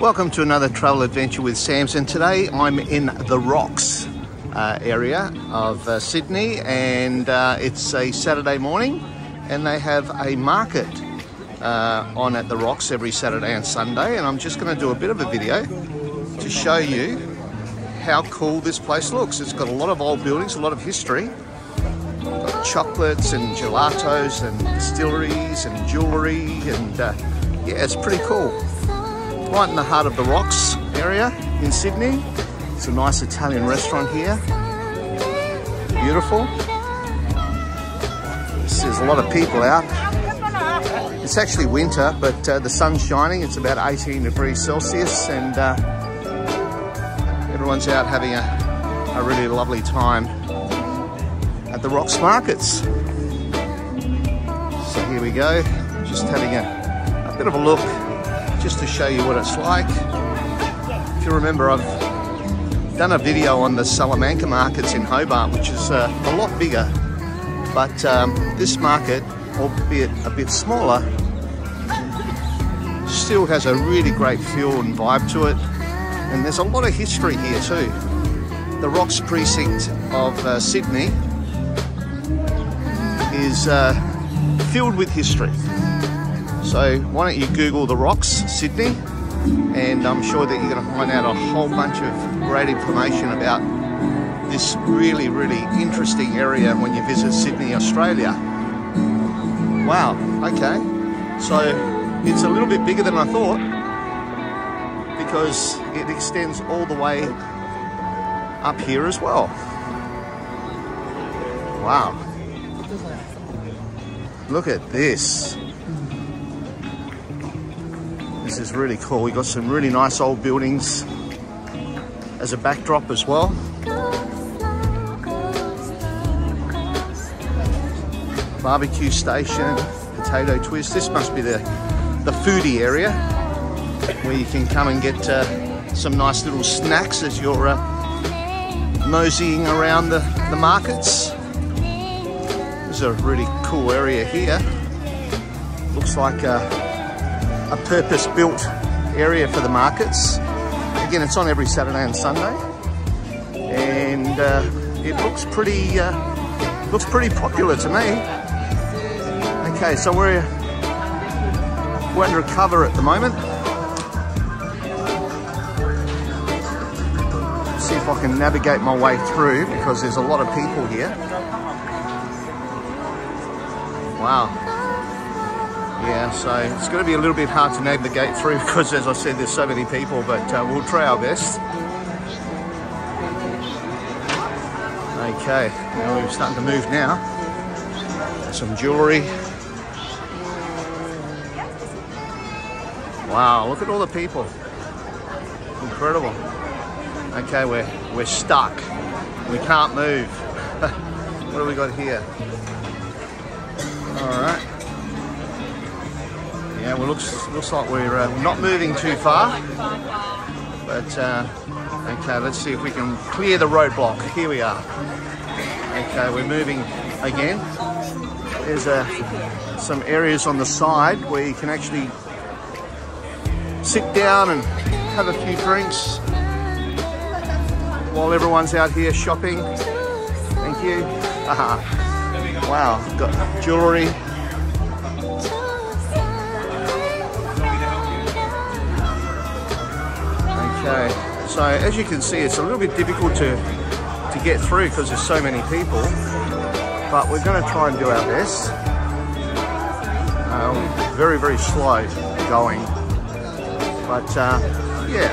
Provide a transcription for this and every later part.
Welcome to another travel adventure with Sam's and today I'm in the Rocks uh, area of uh, Sydney and uh, it's a Saturday morning and they have a market uh, on at the Rocks every Saturday and Sunday and I'm just going to do a bit of a video to show you how cool this place looks. It's got a lot of old buildings, a lot of history. Got chocolates and gelatos and distilleries and jewellery and uh, yeah it's pretty cool right in the heart of the Rocks area in Sydney. It's a nice Italian restaurant here. Beautiful. There's a lot of people out. It's actually winter, but uh, the sun's shining. It's about 18 degrees Celsius and uh, everyone's out having a, a really lovely time at the Rocks Markets. So here we go, just having a, a bit of a look just to show you what it's like. If you remember, I've done a video on the Salamanca markets in Hobart, which is uh, a lot bigger, but um, this market, albeit a bit smaller, still has a really great feel and vibe to it. And there's a lot of history here too. The Rocks precinct of uh, Sydney is uh, filled with history. So why don't you Google the rocks, Sydney, and I'm sure that you're going to find out a whole bunch of great information about this really, really interesting area when you visit Sydney, Australia. Wow, okay. So it's a little bit bigger than I thought because it extends all the way up here as well. Wow. Look at this. This is really cool. We got some really nice old buildings as a backdrop as well. Barbecue station, potato twist. This must be the, the foodie area where you can come and get uh, some nice little snacks as you're uh, around the, the markets. This is a really cool area here. Looks like uh, a purpose-built area for the markets. Again, it's on every Saturday and Sunday, and uh, it looks pretty uh, looks pretty popular to me. Okay, so we're we're under cover at the moment. See if I can navigate my way through because there's a lot of people here. Wow. Yeah, so it's going to be a little bit hard to navigate through because, as I said, there's so many people, but uh, we'll try our best. Okay, now we're starting to move now. Some jewellery. Wow, look at all the people. Incredible. Okay, we're, we're stuck. We can't move. what do we got here? All right. Yeah, well, looks looks like we're uh, not moving too far, but uh, okay. Let's see if we can clear the roadblock. Here we are. Okay, we're moving again. There's uh, some areas on the side where you can actually sit down and have a few drinks while everyone's out here shopping. Thank you. wow, got jewellery, Okay, so as you can see, it's a little bit difficult to, to get through because there's so many people, but we're going to try and do our best. Um, very, very slow going, but uh, yeah.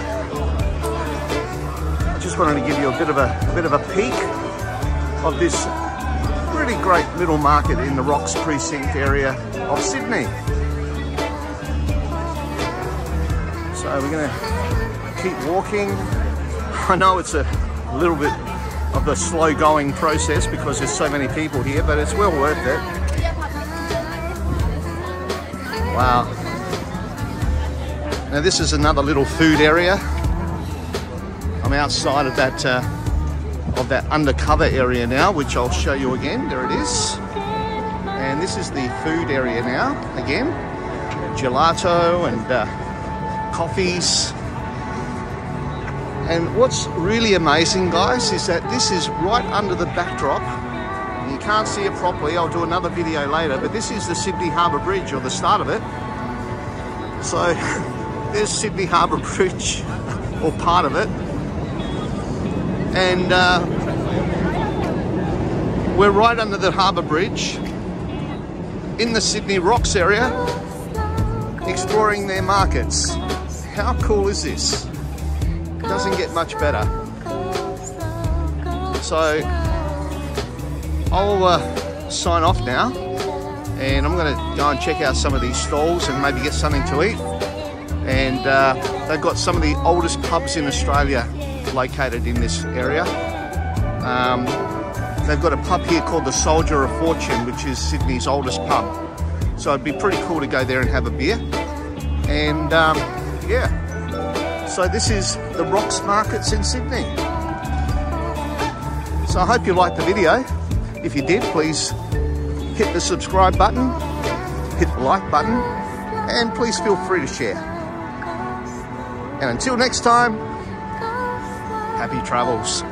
I just wanted to give you a bit of a, a bit of a peek of this really great little market in the Rocks precinct area of Sydney. So we're to keep walking. I know it's a little bit of a slow going process because there's so many people here, but it's well worth it. Wow. Now this is another little food area. I'm outside of that uh, of that undercover area now, which I'll show you again. There it is. And this is the food area now, again. Gelato and uh, coffees, And what's really amazing, guys, is that this is right under the backdrop. You can't see it properly. I'll do another video later, but this is the Sydney Harbour Bridge, or the start of it. So there's Sydney Harbour Bridge, or part of it. And uh, we're right under the Harbour Bridge in the Sydney Rocks area, exploring their markets. How cool is this? Doesn't get much better. So I'll uh, sign off now and I'm going to go and check out some of these stalls and maybe get something to eat. And uh, they've got some of the oldest pubs in Australia located in this area. Um, they've got a pub here called the Soldier of Fortune, which is Sydney's oldest pub. So it'd be pretty cool to go there and have a beer. And um, yeah, so this is the Rocks Markets in Sydney. So I hope you liked the video. If you did, please hit the subscribe button, hit the like button, and please feel free to share. And until next time, happy travels.